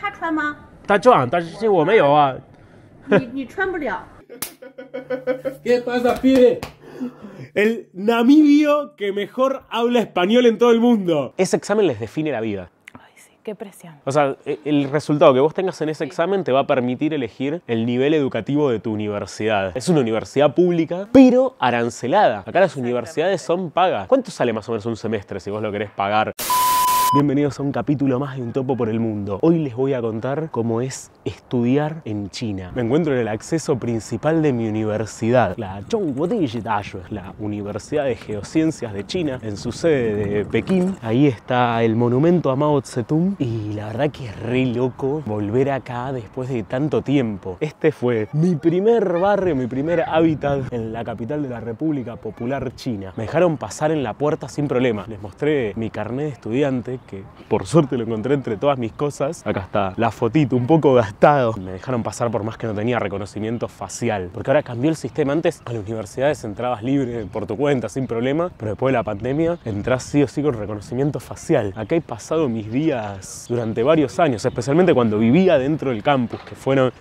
他穿吗？他赚，但是我没有啊。你你穿不了。 ¿Qué pasa, pibe? El namibio que mejor habla español en todo el mundo. Ese examen les define la vida. Ay, sí, qué presión. O sea, e- el resultado que vos tengas en ese examen te va a permitir elegir el nivel educativo de tu universidad. Es una universidad pública, pero arancelada. Acá las universidades son pagas. ¿Cuánto sale más o menos un semestre si vos lo querés pagar? Bienvenidos a un capítulo más de Un Topo por el Mundo. Hoy les voy a contar cómo es estudiar en China. Me encuentro en el acceso principal de mi universidad, la Zhongguo Dashi, la Universidad de Geociencias de China, en su sede de Pekín. Ahí está el monumento a Mao Zedong y la verdad que es re loco volver acá después de tanto tiempo. Este fue mi primer barrio, mi primer hábitat en la capital de la República Popular China. Me dejaron pasar en la puerta sin problema. Les mostré mi carnet de estudiante, que por suerte lo encontré entre todas mis cosas. Acá está la fotito, un poco gastado. Me dejaron pasar por más que no tenía reconocimiento facial. Porque ahora cambió el sistema. Antes a las universidades entrabas libre por tu cuenta, sin problema. Pero después de la pandemia entras sí o sí con reconocimiento facial. Acá he pasado mis días durante varios años, especialmente cuando vivía dentro del campus, que fueron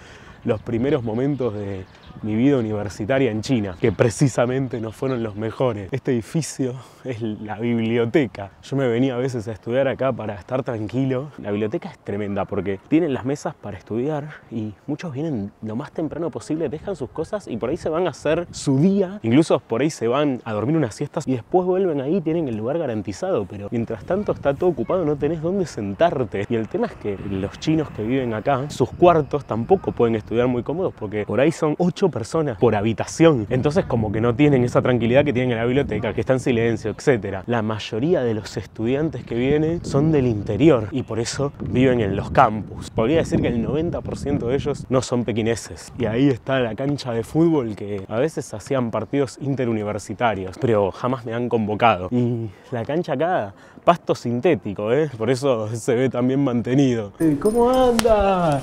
los primeros momentos de mi vida universitaria en China, que precisamente no fueron los mejores. Este edificio es la biblioteca. Yo me venía a veces a estudiar acá para estar tranquilo. La biblioteca es tremenda porque tienen las mesas para estudiar y muchos vienen lo más temprano posible, dejan sus cosas y por ahí se van a hacer su día. Incluso por ahí se van a dormir unas siestas y después vuelven ahí, tienen el lugar garantizado, pero mientras tanto está todo ocupado, no tenés dónde sentarte. Y el tema es que los chinos que viven acá, sus cuartos tampoco pueden estudiar muy cómodos porque por ahí son personas por habitación. Entonces como que no tienen esa tranquilidad que tienen en la biblioteca, que está en silencio, etc. La mayoría de los estudiantes que vienen son del interior y por eso viven en los campus. Podría decir que el 90% de ellos no son pequineses. Y ahí está la cancha de fútbol que a veces hacían partidos interuniversitarios, pero jamás me han convocado. Y la cancha acá, pasto sintético, ¿eh? por eso se ve tan bien mantenido. ¿Cómo anda?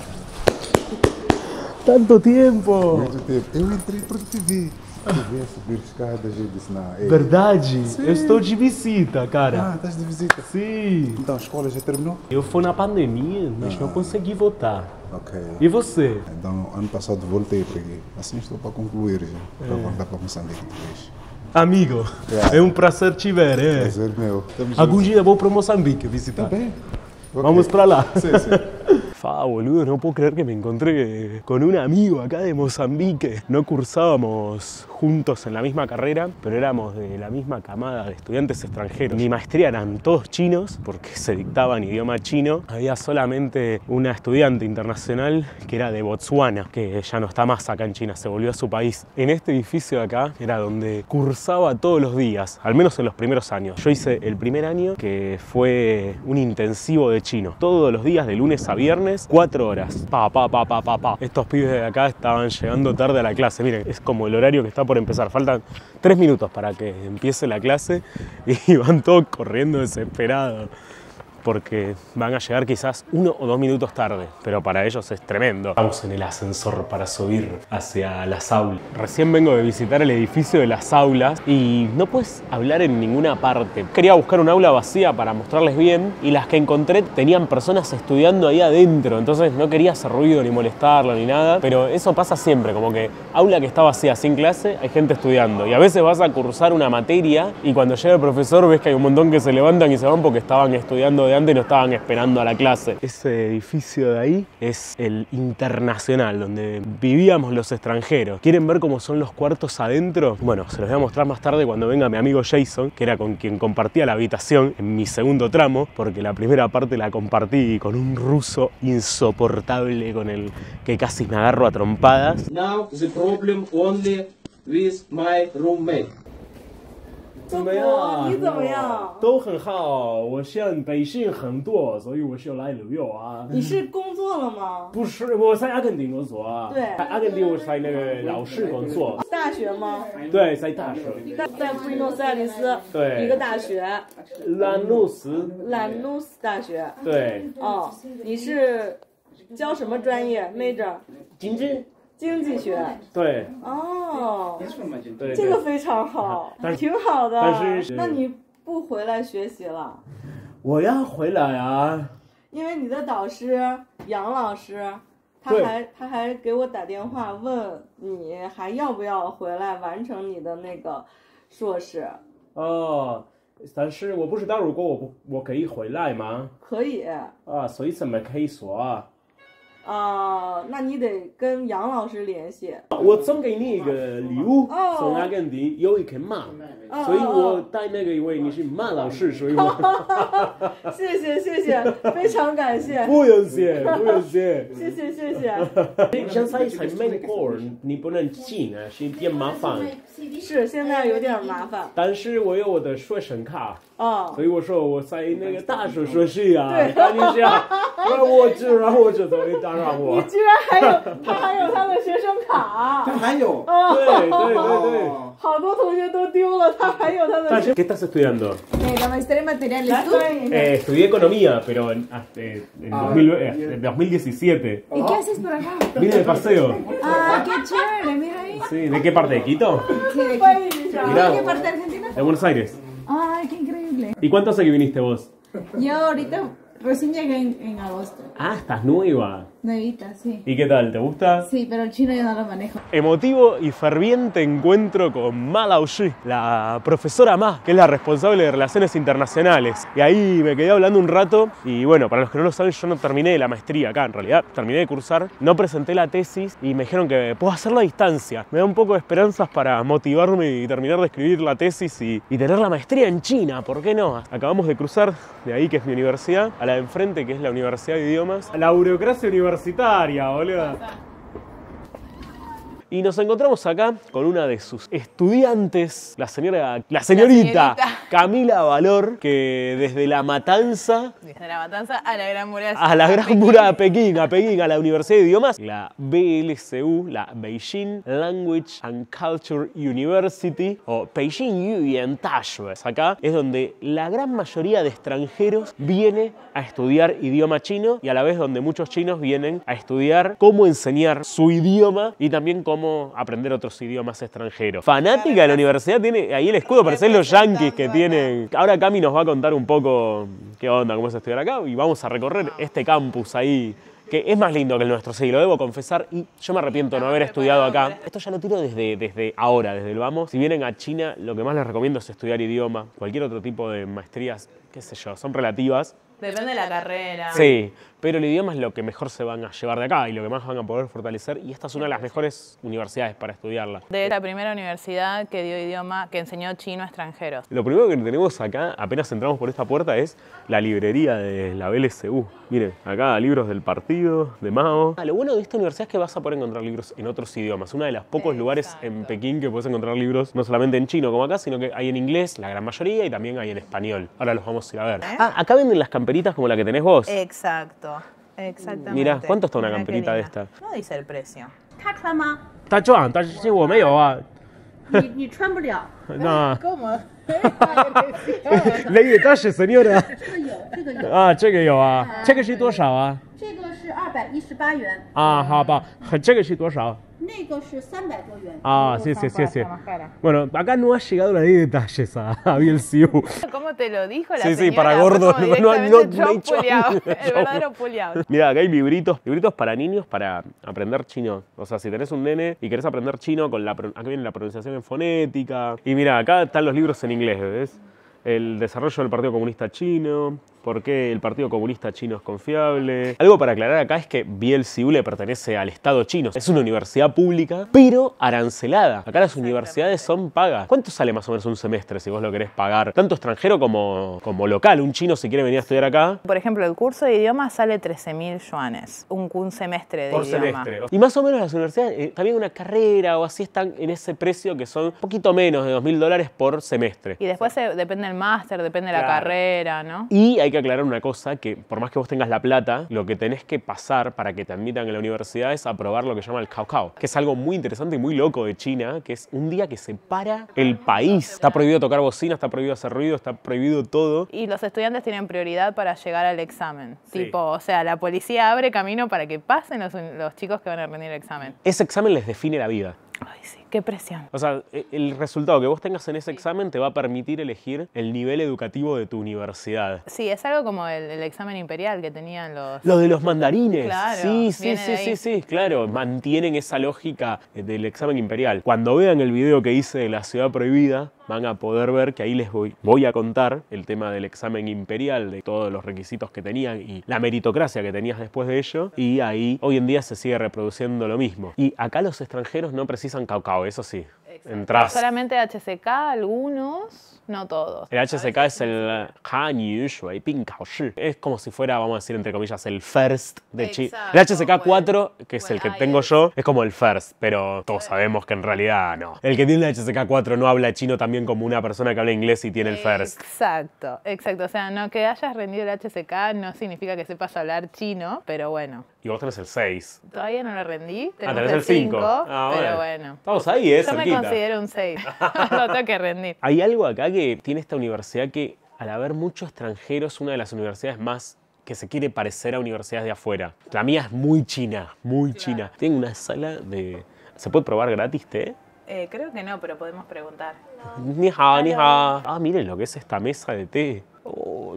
Tanto tiempo. Muito tempo. Eu entrei por TV. TV a subir escadas e disse, não, ei. Verdade, eu estou de visita, Ah, cara. estás de visita. Sim. Então a escola já terminou? Eu fui na pandemia, mas não consegui votar. Ok. E você? Então, ano passado voltei para aqui. Assim estou para concluir já. Para voltar para Moçambique depois. Amigo, É. é um prazer te ver, é. Prazer meu. Estamos Algum juntos. dia eu vou para Moçambique visitar. Bem. Ok. Vamos para lá. Sim, sim. Fa, boludo, no puedo creer que me encontré con un amigo acá de Mozambique. No cursábamos juntos en la misma carrera, pero éramos de la misma camada de estudiantes extranjeros. Mi maestría eran todos chinos, porque se dictaba en idioma chino. Había solamente una estudiante internacional que era de Botswana, que ya no está más acá en China, se volvió a su país. En este edificio de acá era donde cursaba todos los días, al menos en los primeros años. Yo hice el primer año que fue un intensivo de chino. Todos los días, de lunes a viernes, cuatro horas. Pa, pa, pa, pa, pa. Estos pibes de acá estaban llegando tarde a la clase. Miren, es como el horario que está por empezar. Faltan tres minutos para que empiece la clase y van todos corriendo desesperados. Porque van a llegar quizás uno o dos minutos tarde, pero para ellos es tremendo. Vamos en el ascensor para subir hacia las aulas. Recién vengo de visitar el edificio de las aulas y no puedes hablar en ninguna parte. Quería buscar un aula vacía para mostrarles bien y las que encontré tenían personas estudiando ahí adentro, entonces no quería hacer ruido ni molestarlo ni nada, pero eso pasa siempre, como que aula que está vacía sin clase, hay gente estudiando y a veces vas a cursar una materia y cuando llega el profesor ves que hay un montón que se levantan y se van porque estaban estudiando de antes no estaban esperando a la clase. Ese edificio de ahí es el internacional, donde vivíamos los extranjeros. ¿Quieren ver cómo son los cuartos adentro? Bueno, se los voy a mostrar más tarde cuando venga mi amigo Jason, que era con quien compartía la habitación en mi segundo tramo, porque la primera parte la compartí con un ruso insoportable con el que casi me agarro a trompadas. Now the problem only with my roommate. 怎么样你怎么样都很好。我现在北信很多，所以我就来旅游啊。你是工作了吗？不是，我在阿根廷工作啊。对阿根廷我在那个老师工作。大学吗？对，在大学。在在布宜诺斯艾利斯对一个大学，兰努斯。兰努斯大学。对，哦，你是教什么专业？major 经济。经济学。对。哦，对。这个非常好，但是挺好的。但是那你不回来学习了？我要回来啊。因为你的导师杨老师，他还他还给我打电话问你还要不要回来完成你的那个硕士？哦，但是我不知道如果我不我可以回来吗？可以啊，所以怎么可以说啊？啊、那你得跟杨老师联系。我送给你一个礼物，哦从阿根廷有一个马，哦所以我哦带那个因为你是马老师，所以我 谢谢谢谢，非常感谢，不用谢，不用谢。谢谢谢谢。现在才美国，你不能进啊，是点麻烦。是现在有点麻烦但是我有我的学生卡，哦所以我说我在那个大学学习啊，对看一下，然后我就然后我就等于打扰我。居然还有他还有他的学生卡，还有对对对对。好多同学都丢了，他还有他的学。 ¿Qué estás estudiando? Eh, la maestría en materiales. 来 ¿Tú? 翻译一下。 Eh, estudié economía, pero en, ah, eh, en 2000, eh, en 2017. ¿Y qué haces por acá? Vine de paseo. Ah, qué chévere, mira ahí. Sí, ¿de qué parte? ¿De Quito? Sí, de,翻 aquí. 译一下。 Mirá. ¿De qué parte de Argentina? De Buenos Aires. Ay, qué increíble. ¿Y cuánto hace que viniste vos? Yo ahorita recién llegué en, en agosto. Ah, estás nueva. Nuevita, sí. ¿Y qué tal? ¿Te gusta? Sí, pero el chino yo no lo manejo. Emotivo y ferviente encuentro con Ma Laoshi, la profesora Ma, que es la responsable de Relaciones Internacionales. Y ahí me quedé hablando un rato y bueno, para los que no lo saben, yo no terminé la maestría acá, en realidad terminé de cursar, no presenté la tesis y me dijeron que puedo hacerlo a distancia. Me da un poco de esperanzas para motivarme y terminar de escribir la tesis y, y tener la maestría en China, ¿por qué no? Acabamos de cruzar de ahí, que es mi universidad, a la de enfrente, que es la Universidad de Idiomas. La burocracia universitaria, boludo. Y nos encontramos acá con una de sus estudiantes, la señora, la señorita, señorita. Camila Valor, que desde la Matanza Desde la matanza a la gran muralla. a la Gran Muralla de Pekín, a Pekín, a la Universidad de Idiomas, la BLCU, la Beijing Language and Culture University, o Beijing Yuyan Tashue. Acá es donde la gran mayoría de extranjeros viene a estudiar idioma chino y a la vez donde muchos chinos vienen a estudiar cómo enseñar su idioma y también cómo aprender otros idiomas extranjeros. Fanática de la universidad tiene ahí el escudo, parecen los yankees que tienen. Ahora Cami nos va a contar un poco qué onda, cómo es estudiar acá y vamos a recorrer este campus ahí. Que es más lindo que el nuestro, sí, lo debo confesar. Y yo me arrepiento de no haber estudiado acá. Esto ya lo tiro desde, desde ahora, desde el vamos. Si vienen a China, lo que más les recomiendo es estudiar idioma. Cualquier otro tipo de maestrías, qué sé yo, son relativas. Depende de la carrera. Sí, pero el idioma es lo que mejor se van a llevar de acá y lo que más van a poder fortalecer. Y esta es una de las mejores universidades para estudiarla. De la primera universidad que dio idioma, que enseñó chino a extranjeros. Lo primero que tenemos acá, apenas entramos por esta puerta, es la librería de la BLCU. Miren, acá libros del partido, de Mao. Ah, lo bueno de esta universidad es que vas a poder encontrar libros en otros idiomas. Uno de los pocos lugares en Pekín que puedes encontrar libros no solamente en chino como acá, sino que hay en inglés, la gran mayoría, y también hay en español. Ahora los vamos a ir a ver. Ah, acá venden las camperitas como la que tenés vos. Exacto. Exactamente. Mirá, ¿cuánto está una Mirá qué camperita de linda. esta? No dice el precio. 他穿吗？está chuan, está llevo medio va. 你你穿不了。 No. ¿Cómo? Ley detalle, señora. 这个有，这个有， Ah, 这个有啊，这个是多少啊？这个 是二百一十八元，啊，好吧，这个是多少？那个是三百多元。 Ah, sí, sí, sí, sí. Bueno, acá no ha llegado la ley de detalles a, a Bielsiu. ¿Cómo te lo dijo la Sí, sí, señora? para Fue gordos, como no- no- directamente no- no hay John Puliao, chon, El chon. verdadero puliao. Mira, acá hay libritos, libritos para niños para aprender chino. O sea, si tenés un nene y querés aprender chino, con la, pro- acá viene la pronunciación en fonética. Y mira, acá están los libros en inglés, ¿ves? El desarrollo del Partido Comunista Chino, por qué el Partido Comunista Chino es confiable. Algo para aclarar acá es que Bielsiu le pertenece al Estado chino. Es una universidad pública, pero arancelada. Acá las universidades son pagas. ¿Cuánto sale más o menos un semestre si vos lo querés pagar? Tanto extranjero como, como local. Un chino si quiere venir a estudiar acá, Por ejemplo, el curso de idioma sale 13.000 yuanes. Un, un semestre de por idioma. semestre. Y más o menos las universidades, eh, también una carrera o así están en ese precio que son un poquito menos de 2.000 dólares por semestre. Y después eh, depende del máster, depende de la carrera, ¿no? Y hay que aclarar una cosa, que por más que vos tengas la plata, lo que tenés que pasar para que te admitan en la universidad es aprobar lo que llama el Cao Cao, que es algo muy interesante y muy loco de China, que es un día que separa el país. Está prohibido tocar bocina, está prohibido hacer ruido, está prohibido todo. Y los estudiantes tienen prioridad para llegar al examen. Sí. Tipo, o sea, la policía abre camino para que pasen los, los chicos que van a rendir el examen. Ese examen les define la vida. Ay, sí, qué presión. O sea, e- el resultado que vos tengas en ese examen te va a permitir elegir el nivel educativo de tu universidad. Sí, es algo como el, el examen imperial que tenían los... Lo de los mandarines. Claro, sí, sí, sí, sí, sí, claro. Mantienen esa lógica eh, del examen imperial. Cuando vean el video que hice de la ciudad prohibida, van a poder ver que ahí les voy, voy a contar el tema del examen imperial, de todos los requisitos que tenían y la meritocracia que tenías después de ello. Y ahí hoy en día se sigue reproduciendo lo mismo. Y acá los extranjeros no precisan cacao, eso sí. Entrás. Solamente HCK, algunos, no todos. El HSK es el Hanyu Shui Ping Kao Shi. Es como si fuera, vamos a decir entre comillas, el first de China. El Exacto, HSK 4, que es el que tengo yo, es como el first, pero todos sabemos que en realidad no. El que tiene el HSK 4 no habla chino también como una persona que habla inglés y tiene el first. Exacto, exacto. O sea, no que hayas rendido el HCK no significa que sepas hablar chino, pero bueno. Y vos tenés el 6. Todavía no lo rendí. Ah, Tenemos tenés el 5. cinco, Ah, pero bueno. Estamos ahí, ¿eh? Yo me Cerquita. Considero un 6. lo tengo que rendir. Hay algo acá que tiene esta universidad que, al haber mucho extranjero, es una de las universidades más que se quiere parecer a universidades de afuera. La mía es muy china, muy china. Tiene una sala de... ¿Se puede probar gratis té? Eh, creo que no, pero podemos preguntar. Ni hao, ni hao. Ah, miren lo que es esta mesa de té.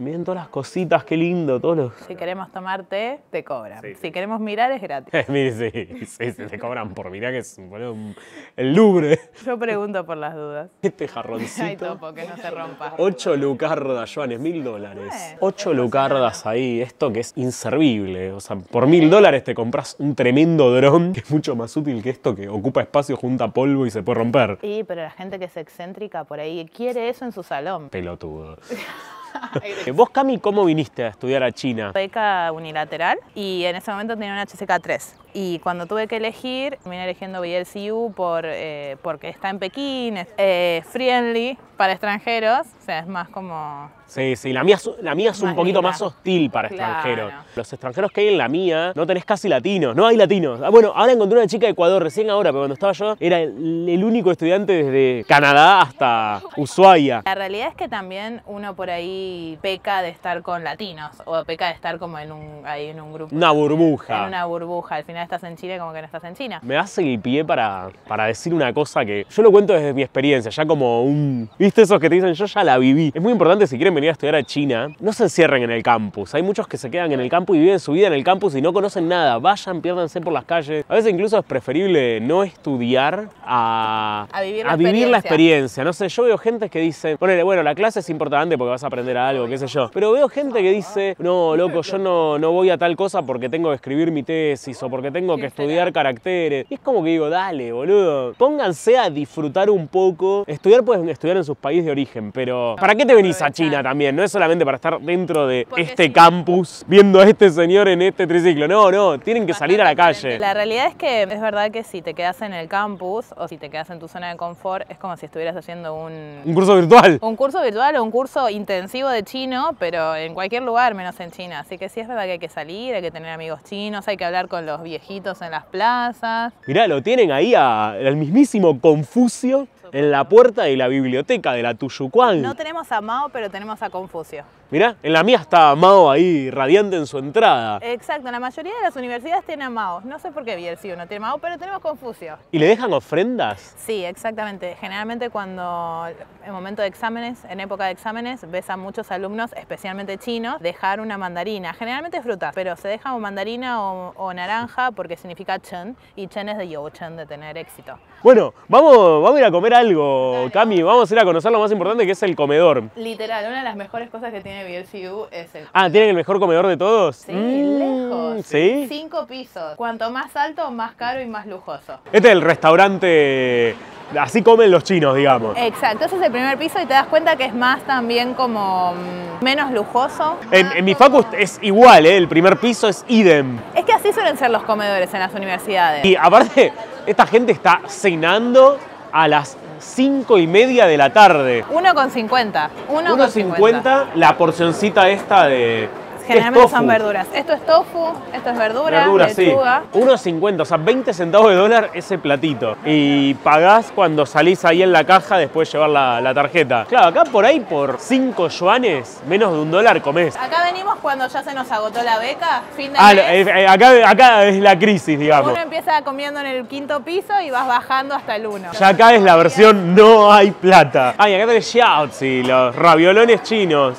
Miren todas las cositas, qué lindo, todos los... Si queremos tomar té, te cobran. Sí. Si queremos mirar, es gratis. Sí, sí, sí, te cobran por mirar que es un- el Louvre. Yo pregunto por las dudas. Este Ay, jarroncito. topo, que no se rompa. 8 lucardas, Joanes, mil dólares. Eh, 8 lucardas ahí, esto que es inservible. O sea, por mil dólares te compras un tremendo dron que es mucho más útil que esto que ocupa espacio, junta polvo y se puede romper. Sí, pero la gente que es excéntrica por ahí quiere eso en su salón. Pelotudo. Eh, Vos, Cami, ¿cómo viniste a estudiar a China? Beca unilateral y en ese momento tenía un HCK 3. Y cuando tuve que elegir, vine eligiendo BLCU por, eh, porque está en Pekín, es eh, friendly para extranjeros, sea, es más como... Sí, sí, la mía, es- la mía es un poquito linda. más hostil para Claro. extranjeros. Los extranjeros que hay en la mía, no tenés casi latinos, no hay latinos. Ah, bueno, ahora encontré una chica de Ecuador, recién ahora, pero cuando estaba yo, era el, el único estudiante desde Canadá hasta Ushuaia. La realidad es que también uno por ahí peca de estar con latinos o peca de estar como en un, ahí en un grupo. Una burbuja. En una burbuja. Al final estás en Chile como que no estás en China. Me das el pie para, para decir una cosa que yo lo cuento desde mi experiencia, ya como un... ¿Viste esos que te dicen yo ya la viví? Es muy importante si quieren venir a estudiar a China, no se encierren en el campus. Hay muchos que se quedan en el campus y viven su vida en el campus y no conocen nada. Vayan, piérdanse por las calles. A veces incluso es preferible no estudiar a, A vivir la experiencia. No sé, yo veo gente que dice, ponele, bueno, la clase es importante porque vas a aprender algo, qué sé yo. Pero veo gente que dice, no, loco, yo no, no voy a tal cosa porque tengo que escribir mi tesis o porque tengo que estudiar caracteres. Y es como que digo, dale, boludo, pónganse a disfrutar un poco. Estudiar pueden estudiar en sus países de origen, pero ¿para qué te venís a China también? No es solamente para estar dentro de Porque este campus viendo a este señor en este triciclo. No, no, tienen que salir a la calle. La realidad es que es verdad que si te quedas en el campus o si te quedas en tu zona de confort, es como si estuvieras haciendo un, Un curso virtual. un curso virtual o un curso intensivo de chino, pero en cualquier lugar menos en China. Así que sí es verdad que hay que salir, hay que tener amigos chinos, hay que hablar con los viejitos en las plazas. Mirá, lo tienen ahí a- al mismísimo Confucio en la puerta de la biblioteca de la Tuyucuán. No tenemos a Mao, pero tenemos a Confucio. Mirá, en la mía está Mao ahí radiante en su entrada. Exacto, la mayoría de las universidades tienen a Mao. No sé por qué BLC no tiene Mao, pero tenemos Confucio. ¿Y le dejan ofrendas? Sí, exactamente. Generalmente cuando en momento de exámenes, en época de exámenes, ves a muchos alumnos, especialmente chinos, dejar una mandarina. Generalmente fruta, pero se deja o mandarina o, o naranja porque significa chen y chen es de yo chen, de tener éxito. Bueno, vamos, vamos a ir a comer algo, Cami. Vamos a ir a conocer lo más importante que es el comedor. Literal, una de las mejores cosas que tiene BLCU es el... Ah, ¿tienen el mejor comedor de todos? Sí, Mm, lejos. ¿Sí? Cinco pisos. Cuanto más alto, más caro y más lujoso. Este es el restaurante, así comen los chinos, digamos. Exacto, ese es el primer piso y te das cuenta que es más también como mm, menos lujoso. En, en mi facu es igual, ¿eh? el primer piso es idem. Es que así suelen ser los comedores en las universidades. Y aparte, esta gente está cenando a las 5 y media de la tarde. 1,50. 1,50. 1.50 la porcioncita esta de, Generalmente son verduras. Esto es tofu, esto es verdura, Verduras, sí. lechuga. 1.50, o sea, 20 centavos de dólar ese platito. Y pagás cuando salís ahí en la caja después de llevar la, la tarjeta. Claro, acá por ahí por 5 yuanes, menos de un dólar comés. Acá venimos cuando ya se nos agotó la beca, fin de Ah, mes. eh, acá, acá es la crisis, digamos. Uno empieza comiendo en el quinto piso y vas bajando hasta el uno. Ya acá es la versión no hay plata. Ay, acá tenés xiaozi, los raviolones chinos.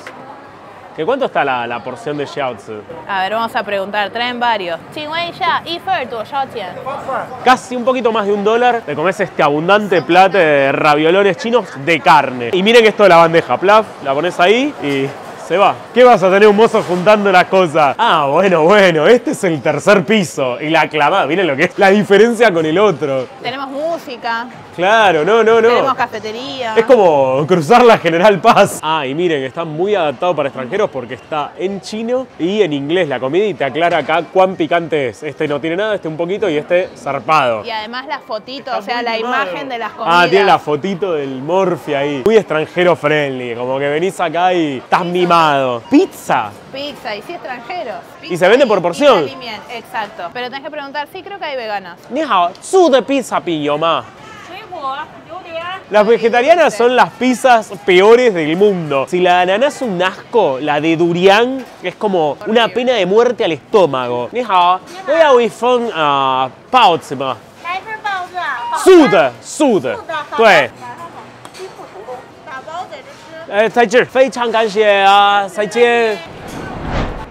¿De cuánto está la, la porción de shiaozi? A ver, vamos a preguntar, traen varios. ya, y Casi un poquito más de un dólar te comes este abundante plato de raviolones chinos de carne. Y miren esto de la bandeja, plaf, la pones ahí y se va. ¿Qué vas a tener un mozo juntando las cosas? Ah, bueno, bueno, este es el tercer piso. Y la aclamada, miren lo que es la diferencia con el otro. Tenemos música, Claro, no, no, no. tenemos cafetería. Es como cruzar la General Paz. Ah, y miren, está muy adaptado para extranjeros porque está en chino y en inglés la comida y te aclara acá cuán picante es. Este no tiene nada, este un poquito y este zarpado. Y además la fotito, Está o sea, la imagen de las comidas. Ah, tiene la fotito del Morphy ahí. Muy extranjero friendly, como que venís acá y estás mimado. Pizza. Pizza y sí extranjeros. Y se vende por porción. Y bien, exacto. Pero tenés que preguntar, sí creo que hay veganas. Ni hao, su de pizza pillo más. Las vegetarianas son las pizzas peores del mundo. Si la de ananá es un asco, la de durian es como una pena de muerte al estómago. Ni hao, voy a wifeng a bao zi 在这吃。哎，在这儿，非常感谢啊，再见。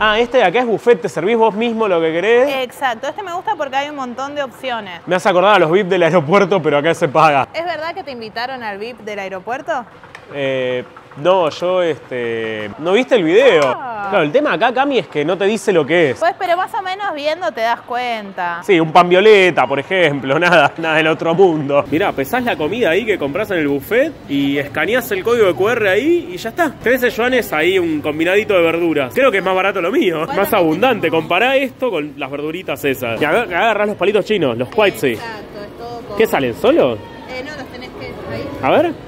Ah, este de acá es buffet, te servís vos mismo lo que querés. Exacto, este me gusta porque hay un montón de opciones. Me hace acordar a los VIP del aeropuerto, pero acá se paga. ¿Es verdad que te invitaron al VIP del aeropuerto? Eh, no, yo este. ¿No viste el video? Ah. Claro, el tema acá, Cami, es que no te dice lo que es. Pues, pero más o menos viendo te das cuenta. Sí, un pan violeta, por ejemplo, nada, nada del otro mundo. Mirá, pesás la comida ahí que compras en el buffet y escaneás el código de QR ahí y ya está. 13 yuanes ahí, un combinadito de verduras. Creo que es más barato lo mío, Bueno, más abundante. Compará esto con las verduritas esas. Y acá agarrás los palitos chinos, los quaitzi. Exacto, es todo con... ¿Qué salen solos? Eh, no, los tenés que... Ahí. A ver.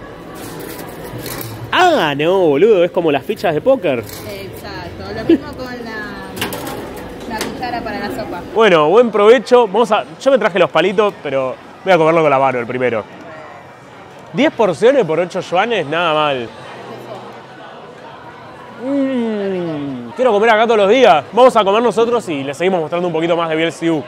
Ah, no, boludo, es como las fichas de póker. Exacto, lo mismo con la, la cuchara para la sopa. Bueno, buen provecho. Vamos a. Yo me traje los palitos, pero voy a comerlo con la mano el primero. 10 porciones por 8 yuanes, nada mal. Mm, quiero comer acá todos los días. Vamos a comer nosotros y le seguimos mostrando un poquito más de BLCU.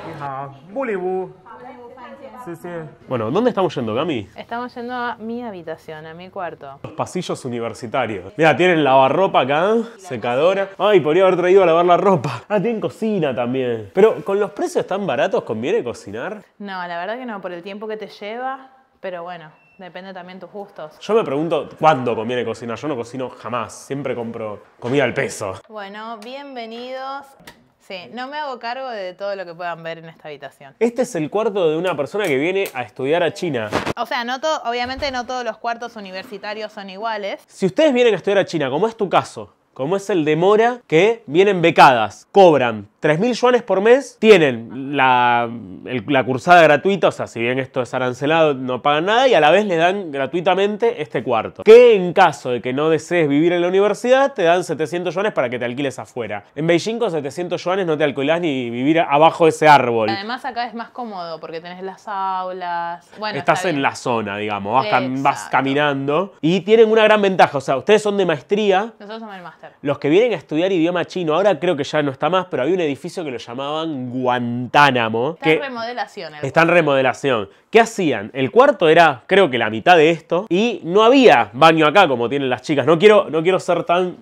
Sí, sí. Bueno, ¿dónde estamos yendo, Cami? Estamos yendo a mi habitación, a mi cuarto. Los pasillos universitarios. Mira, tienen lavarropa acá, secadora. Ay, podría haber traído a lavar la ropa. Ah, tienen cocina también. Pero con los precios tan baratos, ¿conviene cocinar? No, la verdad que no, por el tiempo que te lleva, pero bueno, depende también tus gustos. Yo me pregunto cuándo conviene cocinar. Yo no cocino jamás. Siempre compro comida al peso. Bueno, bienvenidos. Sí, no me hago cargo de todo lo que puedan ver en esta habitación. Este es el cuarto de una persona que viene a estudiar a China. O sea, no to- obviamente no todos los cuartos universitarios son iguales. Si ustedes vienen a estudiar a China, como es tu caso, como es el de Mora, que vienen becadas, cobran 3.000 yuanes por mes, tienen la, el- la cursada gratuita, o sea, si bien esto es arancelado, no pagan nada, y a la vez les dan gratuitamente este cuarto. Que en caso de que no desees vivir en la universidad, te dan 700 yuanes para que te alquiles afuera. En Beijing con 700 yuanes no te alquilás ni vivir abajo de ese árbol. Además acá es más cómodo porque tenés las aulas. Bueno, Estás está en la zona, digamos, vas, cam- vas Exacto. caminando y tienen una gran ventaja, o sea, ustedes son de maestría, Nosotros somos el máster. los que vienen a estudiar idioma chino, ahora creo que ya no está más, pero había un edificio que lo llamaban Guantánamo, Está que en remodelación. el está en remodelación. ¿Qué hacían? El cuarto era, creo que la mitad de esto, y no había baño acá como tienen las chicas. No quiero, no quiero ser tan...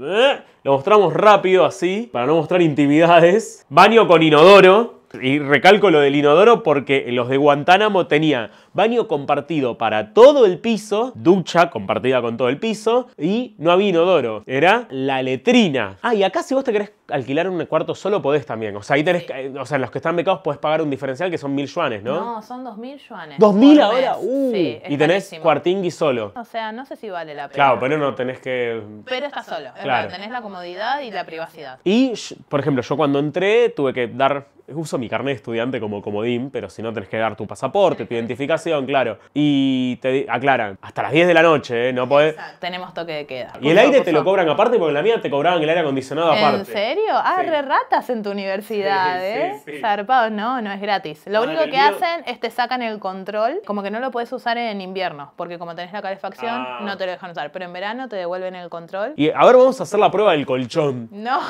¿eh? Lo mostramos rápido así, para no mostrar intimidades. Baño con inodoro. Y recalco lo del inodoro porque los de Guantánamo tenían baño compartido para todo el piso, ducha compartida con todo el piso y no había inodoro. Era la letrina. Ah, y acá si vos te querés alquilar un cuarto solo podés también. O sea, ahí tenés, que- o sea, los que están becados podés pagar un diferencial que son mil yuanes, ¿no? No, son 2.000 yuanes. ¿Dos mil ahora? Uh, Sí, y tenés carísimo. cuartingui solo. O sea, no sé si vale la pena. Claro, pero no tenés que... Pero está solo. Claro. tenés la comodidad y la privacidad. Y, por ejemplo, yo cuando entré tuve que dar uso mi carnet de estudiante como comodín, pero si no tenés que dar tu pasaporte, tu identificación, claro. Y te aclaran, hasta las 10 de la noche, ¿eh? No podés... Tenemos toque de queda. Y el aire te lo cobran aparte, porque en la mía te cobraban el aire acondicionado aparte. ¿En serio? Ah, Sí. re ratas en tu universidad, Sí, ¿eh? sí, sí. Zarpados, no, no es gratis. Lo Ah, único que mío- hacen es te sacan el control, como que no lo puedes usar en invierno, porque como tenés la calefacción, Ah. no te lo dejan usar. Pero en verano te devuelven el control. Y a ver, vamos a hacer la prueba del colchón. No,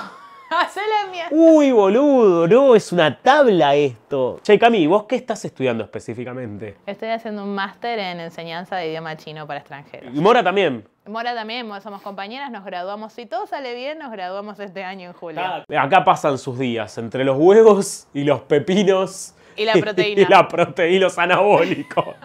mía. Uy, boludo, no, es una tabla esto. Che, Cami, ¿vos qué estás estudiando específicamente? Estoy haciendo un máster en enseñanza de idioma chino para extranjeros. Y Mora también. Mora también, somos compañeras, nos graduamos. Si todo sale bien, nos graduamos este año en julio. Acá pasan sus días, entre los huevos y los pepinos. Y la proteína. Y la proteína, y los anabólicos.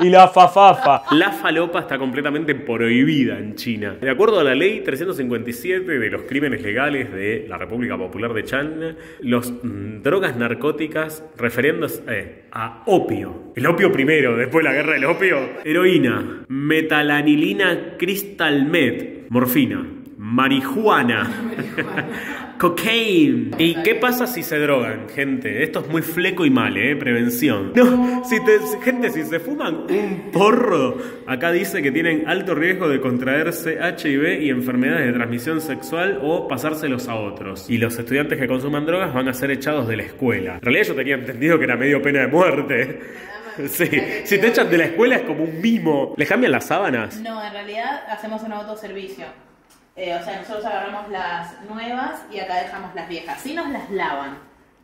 y la fafafa. La falopa está completamente prohibida en China. De acuerdo a la ley 357 de los crímenes legales de la República Popular de China, los mm, drogas narcóticas referiéndose eh, a opio. El opio primero, después de la guerra del opio. Heroína, metalanilina crystal met, morfina, marihuana. Cocaine. ¿Y qué pasa si se drogan, gente? Esto es muy fleco y mal, ¿eh? Prevención. No, si te, gente, si se fuman un porro, acá dice que tienen alto riesgo de contraerse HIV y enfermedades de transmisión sexual o pasárselos a otros. Y los estudiantes que consuman drogas van a ser echados de la escuela. En realidad yo tenía entendido que era medio pena de muerte. Sí, si te echan de la escuela es como un mimo. ¿Les cambian las sábanas? No, en realidad hacemos un autoservicio. Eh, o sea, nosotros agarramos las nuevas y acá dejamos las viejas. Sí nos las lavan.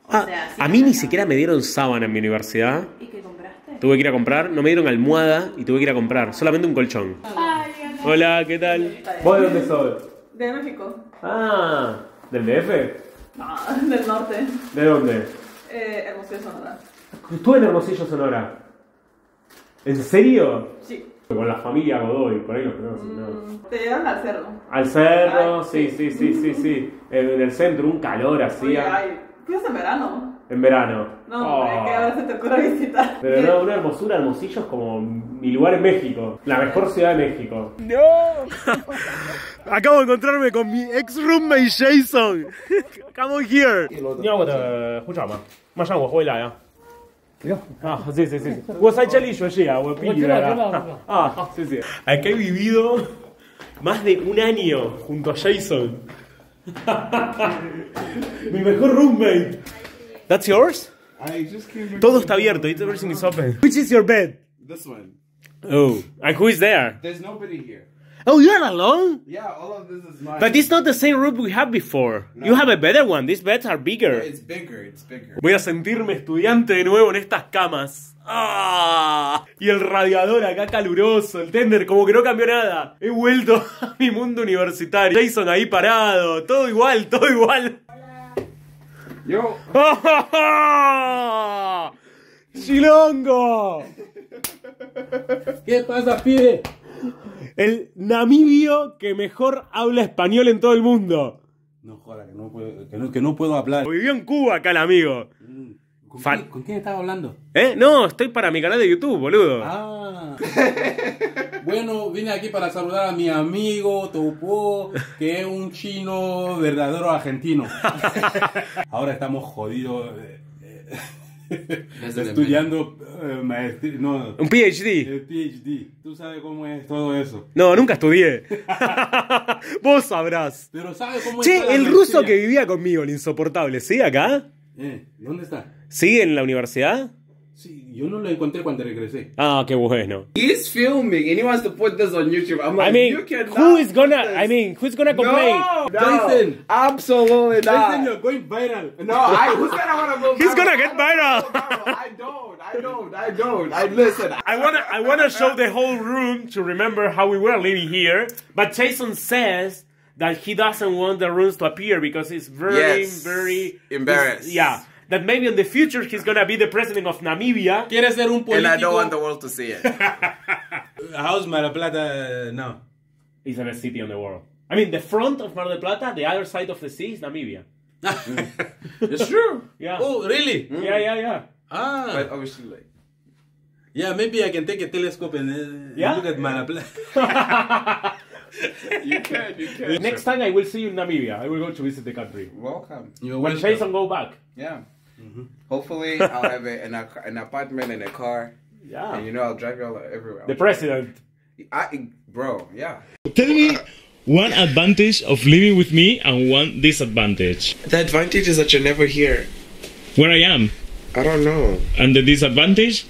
O Ah, sea, sí a mí ni lavan. siquiera me dieron sábana en mi universidad. ¿Y qué compraste? Tuve que ir a comprar, no me dieron almohada y tuve que ir a comprar solamente un colchón. Hola, ¿qué tal? ¿Vos de dónde sos? De México. Ah, ¿del DF? Ah, del norte. ¿De dónde? Eh, Hermosillo, Sonora. Estuve en Hermosillo, Sonora. ¿En serio? Sí. Con la familia Godoy, por ahí los conocen, ¿no? Te llevaron al cerro. Al cerro, Ay, sí, sí, sí, sí, sí. En en el centro, un calor Oye, hacía. ay, ¿fuiste en verano? En verano. No, hombre, Oh. que ahora se te ocurre visitar. Pero no, una hermosura, Hermosillo es como mi lugar en México. La mejor ciudad de México. ¡No! Acabo de encontrarme con mi ex roommate Jason. Come on here. 你要我的护照吗？马上我回来啊。 Ah, sí, sí, sí. Vos hay chalillo allí, agua Ah, sí, sí. Acá he vivido más de un año junto a Jason. Mi mejor roommate. That's yours? I just came Todo está abierto. Everything is open. Which is your bed? This one. Oh, and who is there? There's nobody here. Oh, you're alone? Yeah, all of this is mine. But it's not the same room we had before. You have a better one. These beds are bigger. It's bigger. It's bigger. Voy a sentirme estudiante de nuevo en estas camas. ¡Ah! Y el radiador acá caluroso, el tender, como que no cambió nada. He vuelto a mi mundo universitario. Jason ahí parado, todo igual, todo igual. Yo. ¡Ah! ¡Chilongo! ¿Qué pasa, pibe? El namibio que mejor habla español en todo el mundo. No joda, que no puedo, que no, que no puedo hablar. Vivió en Cuba acá el amigo. ¿Con, Fan. quién, ¿Con quién estaba hablando? ¿Eh? No, estoy para mi canal de YouTube, boludo. Ah. bueno, vine aquí para saludar a mi amigo Topo, que es un chino verdadero argentino. Ahora estamos jodidos. Eh, eh, estudiando eh, maestría. No, Un PhD. el PhD. Tú sabes cómo es todo eso. No, nunca estudié. Vos sabrás. Pero ¿sabes cómo Che, el ruso que vivía conmigo, el insoportable, ¿sigue acá? Eh, ¿Dónde está? ¿Sigue en la universidad? Sí, yo no lo encontré cuando regresé. Ah, qué bueno. He's filming and he wants to put this on YouTube. I'm like, I mean, you cannot. who is gonna, this. I mean, who's gonna complain? No, no, Jason. absolutely not. Jason, you're going viral. No, I, who's gonna want to go? He's gonna get viral. I don't. I don't. I don't. I listen. I wanna, I wanna show the whole room to remember how we were living here, but Jason says that he doesn't want the rooms to appear because it's very, Yes. very Embarrassed. Yeah, that maybe in the future he's gonna be the president of Namibia. ¿Quieres ser un político? And I don't want the world to see it. How's Mar del Plata? No. It's the best city in the world. I mean, the front of Mar del Plata, the other side of the sea is Namibia. It's true. Yeah. Oh, really? Yeah, yeah, yeah. Ah. but obviously, like, yeah, maybe I can take a telescope and, uh, Yeah? look at Mar del Plata. you can. You can. Next time I will see you in Namibia. I will go to visit the country. Welcome. You're When welcome. Jason go back. Yeah. Mm-hmm. Hopefully, I'll have a, an, an apartment and a car. Yeah. And you know, I'll drive you all everywhere. The president. I, bro, yeah. Tell me one advantage of living with me and one disadvantage. The advantage is that you're never here. Where I am. I don't know. And the disadvantage?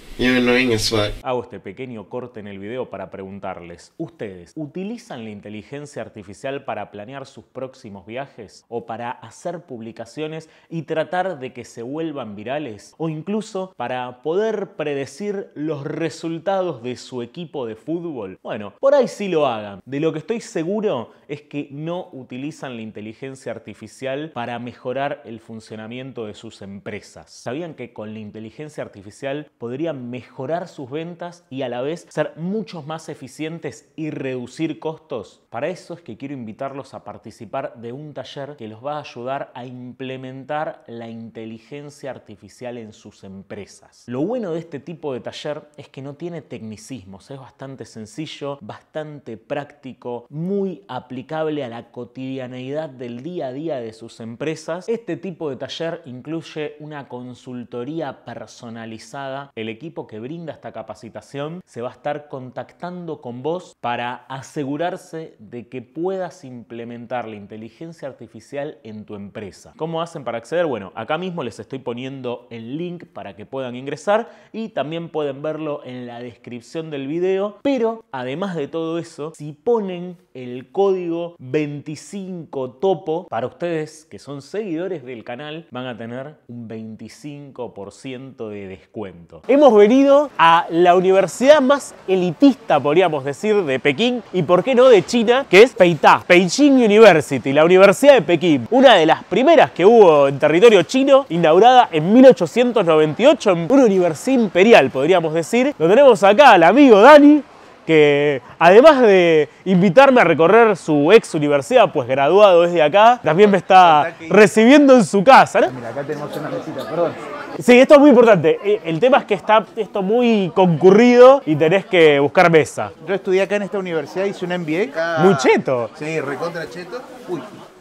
Hago este pequeño corte en el video para preguntarles, ¿ustedes utilizan la inteligencia artificial para planear sus próximos viajes? ¿O para hacer publicaciones y tratar de que se vuelvan virales? ¿O incluso para poder predecir los resultados de su equipo de fútbol? Bueno, por ahí sí lo hagan. De lo que estoy seguro es que no utilizan la inteligencia artificial para mejorar el funcionamiento de sus empresas. ¿Sabían que con la inteligencia artificial podrían mejorar sus ventas y a la vez ser muchos más eficientes y reducir costos? Para eso es que quiero invitarlos a participar de un taller que los va a ayudar a implementar la inteligencia artificial en sus empresas. Lo bueno de este tipo de taller es que no tiene tecnicismos, es bastante sencillo, bastante práctico, muy aplicable a la cotidianeidad del día a día de sus empresas. Este tipo de taller incluye una consultoría personalizada. El que brinda esta capacitación se va a estar contactando con vos para asegurarse de que puedas implementar la inteligencia artificial en tu empresa. ¿Cómo hacen para acceder? Bueno, acá mismo les estoy poniendo el link para que puedan ingresar y también pueden verlo en la descripción del video. Pero además de todo eso, si ponen el código 25 topo para ustedes que son seguidores del canal van a tener un 25% de descuento. Hemos venido a la universidad más elitista, podríamos decir, de Pekín y por qué no de China, que es Peitá, Beijing University, la Universidad de Pekín, una de las primeras que hubo en territorio chino, inaugurada en 1898 en una universidad imperial, podríamos decir. Lo tenemos acá al amigo Dani, que además de invitarme a recorrer su ex universidad, pues graduado desde acá, también me está recibiendo en su casa. ¿no? Mira, acá tenemos una mesita, perdón. Sí, esto es muy importante. Eh, El tema es que está esto muy concurrido y tenés que buscar mesa. Yo estudié acá en esta universidad, hice un MBA. Muy cheto. Sí, recontra cheto. Uy,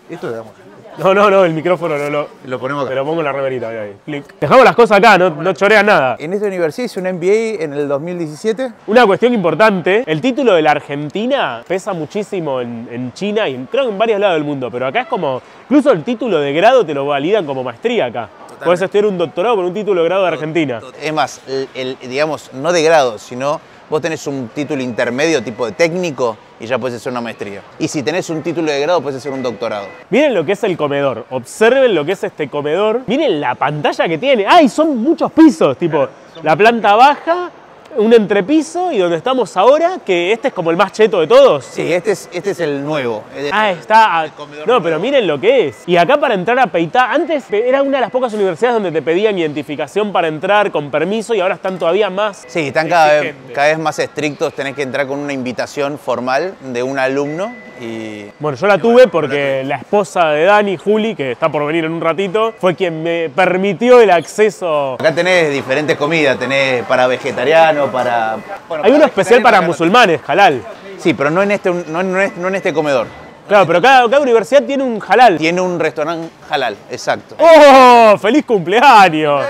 esto damos. No, no, no, el micrófono no lo. Lo ponemos acá. Te lo pongo en la reverita, ahí, ahí. Clic. Dejamos las cosas acá, no, no choreas nada. En esta universidad hice un MBA en el 2017. Una cuestión importante, el título de la Argentina pesa muchísimo en, en China y en- creo que en varios lados del mundo, pero acá es como, incluso el título de grado te lo validan como maestría acá. Puedes estudiar un doctorado con un título de grado de Argentina. Es más, el, el- digamos, no de grado, sino vos tenés un título intermedio tipo de técnico y ya puedes hacer una maestría. Y si tenés un título de grado, puedes hacer un doctorado. Miren lo que es el comedor, observen lo que es este comedor, miren la pantalla que tiene. ¡Ay, son muchos pisos! Tipo, la planta baja, un entrepiso y donde estamos ahora, que este es como el más cheto de todos. Sí, este es, este es el nuevo. Ah, está. No, pero miren lo que es. Y acá para entrar a Peitá, antes era una de las pocas universidades donde te pedían identificación para entrar con permiso y ahora están todavía más. Sí, están cada vez, cada vez más estrictos, tenés que entrar con una invitación formal de un alumno y... Bueno, yo la tuve porque la esposa de Dani, Juli, que está por venir en un ratito, fue quien me permitió el acceso. Acá tenés diferentes comidas, tenés para vegetariano, para... bueno, Hay uno especial para musulmanes, halal. Sí, pero no en este, no, no es- no en este comedor. Claro, pero cada, cada universidad tiene un halal. Tiene un restaurante halal, exacto. ¡Oh! ¡Feliz cumpleaños!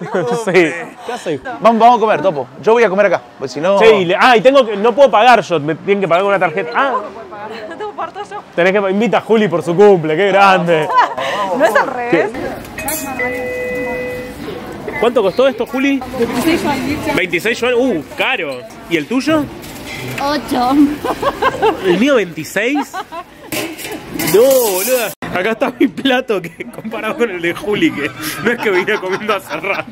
sí. Vamos, vamos a comer, Topo. Yo voy a comer acá, pues si no... Sí, y le- ah, y tengo que, no puedo pagar yo, me tienen que pagar con una tarjeta. Ah, No tengo parto yo. tenés que invita a Juli por su cumple, qué grande. No es al revés. ¿Cuánto costó esto, Juli? 26 yuan. 26 yuan. Uh, caro. ¿Y el tuyo? 8. ¿El mío 26? No, boluda. Acá está mi plato que comparado con el de Juli, que no es que venía comiendo hace rato.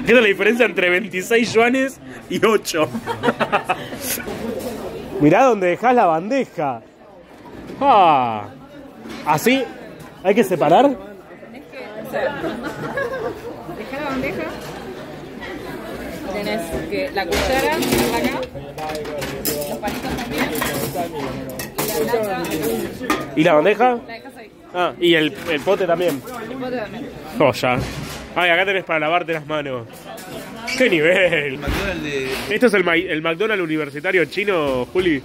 Esta es la diferencia entre 26 yuanes y 8. Mirá dónde dejás la bandeja. Ah. ¿Así? ¿Hay que separar? Deja la bandeja. Tenés que la cuchara acá. Los palitos también. Y la lata. ¿Y la bandeja? La. Ah, y el, el pote también. El pote también. Oh, Ay, acá tenés para lavarte las manos. ¡Qué nivel! Esto es el, el, McDonald's universitario chino, Juli.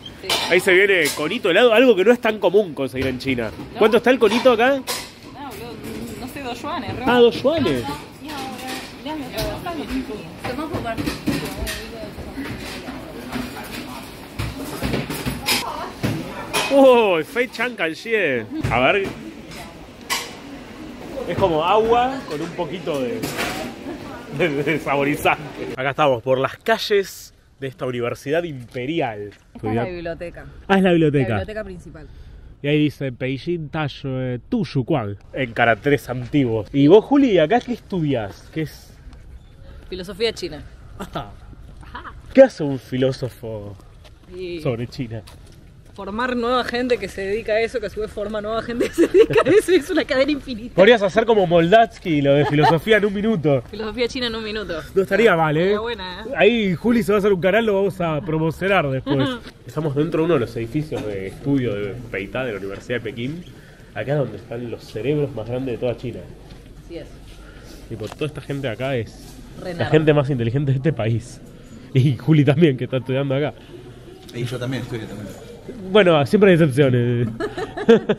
Ahí se viene conito helado, algo que no es tan común conseguir en China. ¿Cuánto está el conito acá? No, no, no sé, dos yuanes. Ah, dos yuanes. ¡Oh! Fei Chan Kanxie. A ver, es como agua con un poquito de, de- de saborizante. Acá estamos por las calles de esta universidad imperial. Esta es la biblioteca. Ah, es la biblioteca. La biblioteca principal. Y ahí dice Beijing Tayo eh, Tushuquan en caracteres antiguos. Y vos, Juli, acá qué estudias? ¿Qué es? Filosofía china. ¿Qué hace un filósofo sobre China? Formar nueva gente que se dedica a eso, que a su vez forma nueva gente que se dedica a eso, y es una cadena infinita. Podrías hacer como Moldatsky, lo de filosofía en un minuto. Filosofía china en un minuto. No estaría mal, ¿eh? Estaría buena, ¿eh? Ahí Juli se va a hacer un canal, lo vamos a promocionar después. Estamos dentro de uno de los edificios de estudio de Peitá, de la Universidad de Pekín. Acá es donde están los cerebros más grandes de toda China. Así es. Y por toda esta gente acá es la gente más inteligente de este país. Y Juli también, que está estudiando acá. Y yo también estudio también. Bueno, siempre hay excepciones.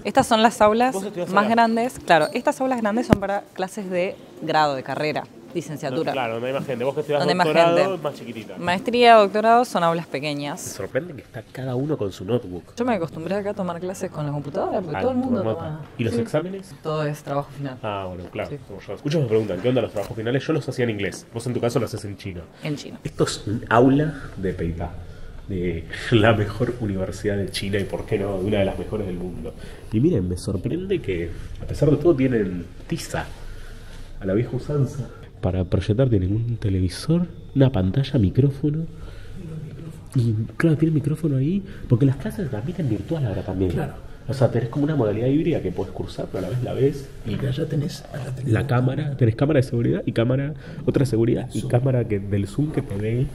Estas son las aulas ¿Vos estudiás más acá? grandes. Claro, estas aulas grandes son para clases de grado, de carrera, licenciatura. Claro, donde hay más gente. Vos que estudias Donde hay más doctorado, gente. más chiquitita. Maestría, doctorado son aulas Me pequeñas. sorprende que está cada uno con su notebook. Yo me acostumbré acá a tomar clases con la computadora, porque Ah, todo el mundo toma. ¿Y los Sí. exámenes? Todo es trabajo final. Ah, bueno, claro. como yo. Muchos me preguntan, ¿qué onda los trabajos finales? Yo los hacía en inglés. Vos en tu caso lo haces en chino. En China. Esto es un aula de Peitá, de la mejor universidad de China y, por qué no, de una de las mejores del mundo. Y miren, me sorprende que, a pesar de todo, tienen tiza, a la vieja usanza. Para proyectar tienen un televisor, una pantalla, micrófono. Y claro, tiene micrófono ahí, porque las clases se transmiten virtual ahora también. Claro. O sea, tenés como una modalidad híbrida que puedes cursar, pero a la vez la ves. Y allá tenés, allá tenés. la cámara, tenés cámara de seguridad y cámara, otra seguridad y cámara que, del Zoom que te ve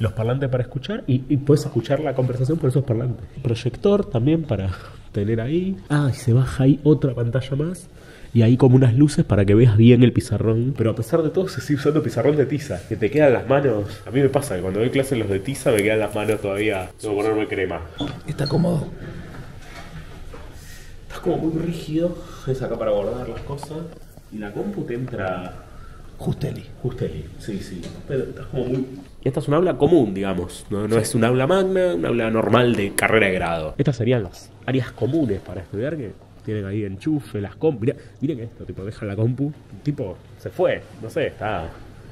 los parlantes para escuchar y, y puedes escuchar la conversación por esos parlantes. Proyector también para tener ahí. Ah, y se baja ahí otra pantalla más. Y ahí como unas luces para que veas bien el pizarrón. Pero a pesar de todo se sigue usando pizarrón de tiza. Que te quedan las manos. A mí me pasa que cuando doy clases los de tiza me quedan las manos todavía. Tengo que ponerme crema. Está cómodo. Como muy rígido. Es acá para guardar las cosas. Y la compu te entra. Justeli. Justeli, sí, sí. Pero estás como muy. Esta es un aula común, digamos. No, no es un aula magna, un aula normal de carrera de grado. Estas serían las áreas comunes para estudiar que tienen ahí enchufe, las compu. Mirá, miren esto, tipo, deja la compu. Tipo, se fue, no sé, está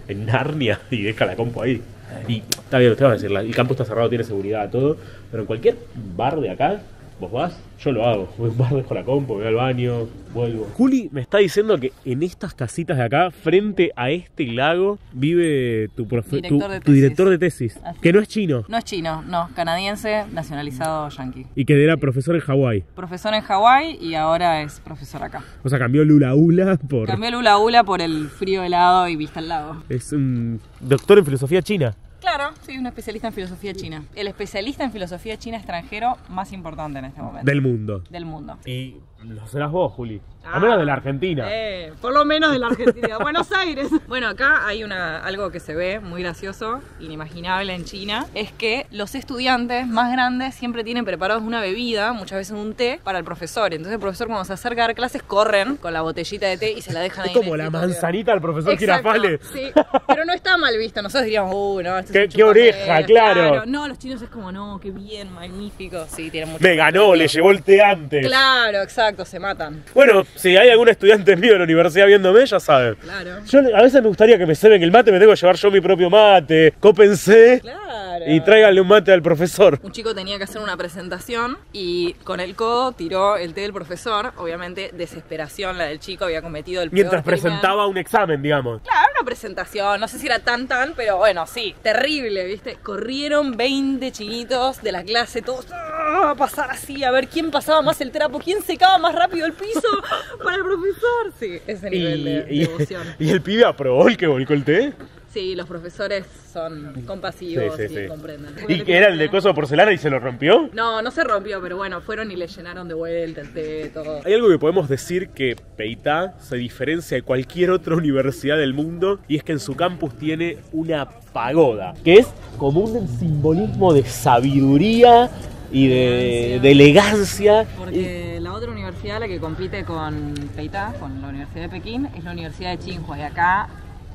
en Narnia y deja la compu ahí. Y está bien, te vas a decir, el campo está cerrado, tiene seguridad, todo. Pero en cualquier bar de acá, vos vas, yo lo hago. Dejo la compu, voy al baño, vuelvo. Juli me está diciendo que en estas casitas de acá, frente a este lago, vive tu, profe- tu, Director de tu tesis. director de tesis, Así que no es chino No es chino, no, canadiense, nacionalizado yankee. y que era profesor en Hawái. Profesor en Hawái y ahora es profesor acá. O sea, cambió Lula Ula por... Cambió hula por el frío helado y vista al lago. Es un doctor en filosofía china. Claro, soy un especialista en filosofía china. El especialista en filosofía china extranjero más importante en este momento. Del mundo. Del mundo. Y lo serás vos, Juli. A menos de la Argentina. Eh, por lo menos de la Argentina, Buenos Aires. Bueno, acá hay una, algo que se ve muy gracioso, inimaginable en China, es que los estudiantes más grandes siempre tienen preparados una bebida, muchas veces un té, para el profesor. Entonces el profesor cuando se acerca a dar clases corren con la botellita de té y se la dejan Es ahí. en como la manzanita del profesor Girafales. Sí, pero no está mal visto. Nosotros diríamos, uh, no, esto es Qué- qué oreja, claro. No, los chinos es como, no, qué bien, magnífico. Sí, tienen mucho. Me ganó, le llevó el té antes. Claro, exacto, se matan. Bueno, si hay algún estudiante mío de la universidad viéndome, ya sabe. Claro. Yo a veces me gustaría que me ceben el mate, me tengo que llevar yo mi propio mate. Cópense Claro. y tráiganle un mate al profesor. Un chico tenía que hacer una presentación y con el codo tiró el té del profesor. Obviamente, desesperación la del chico, había cometido el Mientras peor crimen. presentaba un examen, digamos. Claro, una presentación, no sé si era tan tan, pero bueno, sí, terrible, ¿viste? Corrieron 20 chinitos de la clase, todos ¡ah! a pasar así, a ver quién pasaba más el trapo, quién secaba más rápido el piso para el profesor. Sí, ese nivel de Y, y- devoción. y el pibe aprobó el que volcó el té. Sí, los profesores son compasivos Sí, sí, y sí. comprenden. Y que era el de coso de porcelana y se lo rompió. No, no se rompió, pero bueno, fueron y le llenaron de vuelta el té, todo. Hay algo que podemos decir que Peitá se diferencia de cualquier otra universidad del mundo y es que en su campus tiene una pagoda, que es como un simbolismo de sabiduría y de, de elegancia. Porque la otra universidad, la que compite con Peitá, con la Universidad de Pekín, es la Universidad de Tsinghua. Y acá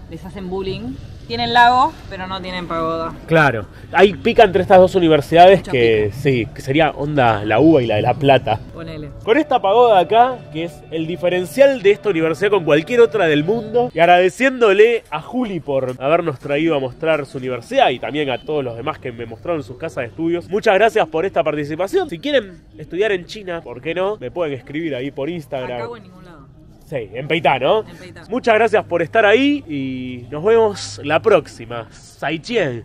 les hacen bullying Tienen lago, pero no tienen pagoda. Claro. Hay pica entre estas dos universidades Mucha que sí, que sería onda la UBA y la de La Plata. Ponele. Con esta pagoda acá, que es el diferencial de esta universidad con cualquier otra del mundo, y agradeciéndole a Juli por habernos traído a mostrar su universidad y también a todos los demás que me mostraron sus casas de estudios. Muchas gracias por esta participación. Si quieren estudiar en China, ¿por qué no? Me pueden escribir ahí por Instagram. Acá o en ningún lado. Sí, en Peitá, ¿no? En Peitá. Muchas gracias por estar ahí y nos vemos la próxima. Saichien.